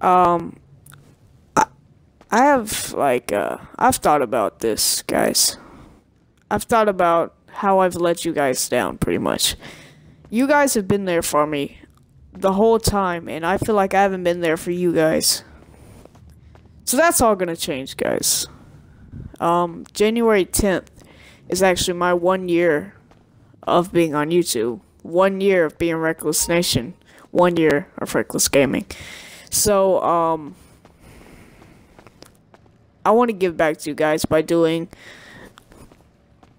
Um, I, I have like uh, I've thought about this, guys. I've thought about how I've let you guys down, pretty much. You guys have been there for me the whole time, and I feel like I haven't been there for you guys. So that's all gonna change, guys. Um, January 10th is actually my one year of being on YouTube. One year of being Reckless Nation. One year of Reckless Gaming. So, um, I want to give back to you guys by doing,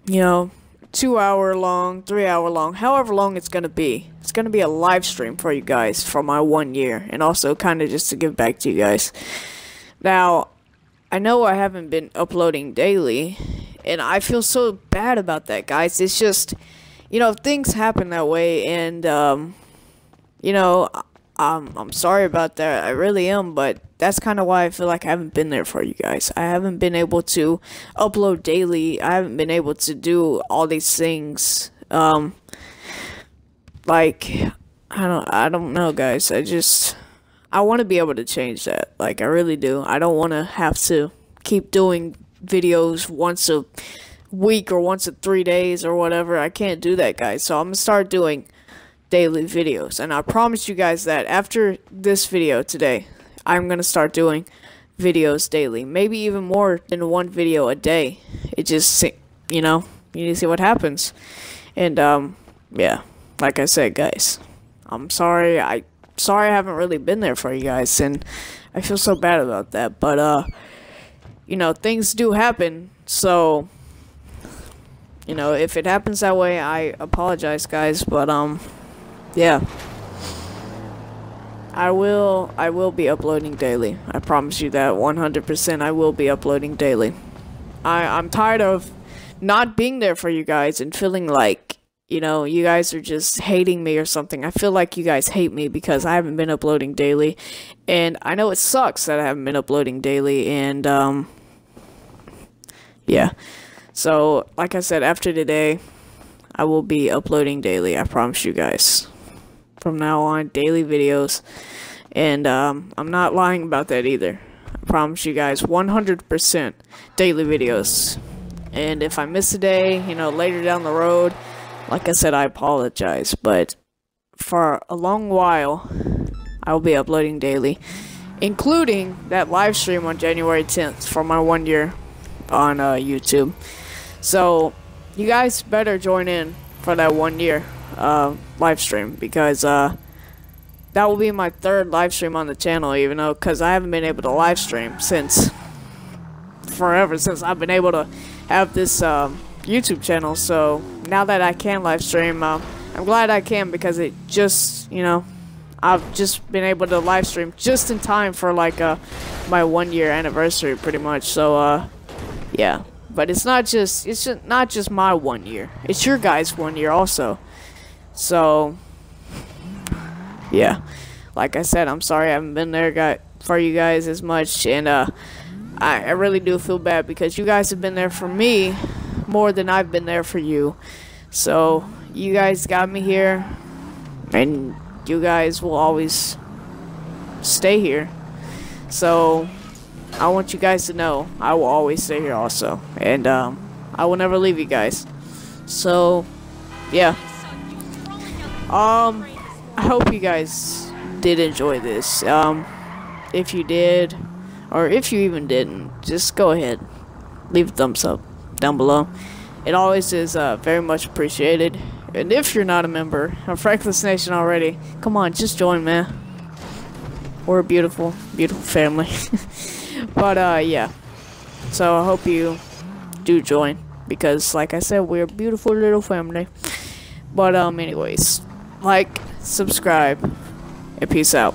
you know, two hour long, three hour long, however long it's going to be. It's going to be a live stream for you guys for my one year and also kind of just to give back to you guys. Now, I know I haven't been uploading daily and I feel so bad about that, guys. It's just, you know, things happen that way and, um, you know, um, I'm sorry about that. I really am, but that's kind of why I feel like I haven't been there for you guys. I haven't been able to upload daily. I haven't been able to do all these things. Um, like I don't, I don't know, guys. I just, I want to be able to change that. Like I really do. I don't want to have to keep doing videos once a week or once a three days or whatever. I can't do that, guys. So I'm gonna start doing daily videos. And I promise you guys that after this video today, I'm going to start doing videos daily. Maybe even more than one video a day. It just, you know, you need to see what happens. And, um, yeah, like I said, guys, I'm sorry. I, sorry I haven't really been there for you guys. And I feel so bad about that. But, uh, you know, things do happen. So, you know, if it happens that way, I apologize, guys. But, um, yeah. I will I will be uploading daily. I promise you that 100% I will be uploading daily. I I'm tired of not being there for you guys and feeling like you know, you guys are just hating me or something. I feel like you guys hate me because I haven't been uploading daily. And I know it sucks that I haven't been uploading daily and um yeah. So, like I said after today, I will be uploading daily. I promise you guys from now on, daily videos. And um, I'm not lying about that either. I promise you guys 100% daily videos. And if I miss a day, you know, later down the road, like I said, I apologize. But for a long while, I will be uploading daily, including that live stream on January 10th for my one year on uh, YouTube. So, you guys better join in for that one year uh, live stream because uh, that will be my third live stream on the channel, even though because I haven't been able to live stream since forever since I've been able to have this um, YouTube channel. So now that I can live stream, uh, I'm glad I can because it just you know I've just been able to live stream just in time for like uh, my one year anniversary, pretty much. So uh, yeah. But it's not just it's just not just my one year. It's your guys' one year also. So, yeah. Like I said, I'm sorry I haven't been there got for you guys as much, and uh, I, I really do feel bad because you guys have been there for me more than I've been there for you. So, you guys got me here, and you guys will always stay here. So, I want you guys to know I will always stay here also, and um, I will never leave you guys. So, yeah. Um, I hope you guys did enjoy this. Um, if you did, or if you even didn't, just go ahead, leave a thumbs up down below. It always is uh, very much appreciated. And if you're not a member of Reckless Nation already, come on, just join, man. We're a beautiful, beautiful family. but, uh, yeah. So I hope you do join. Because, like I said, we're a beautiful little family. But, um, anyways like, subscribe, and peace out.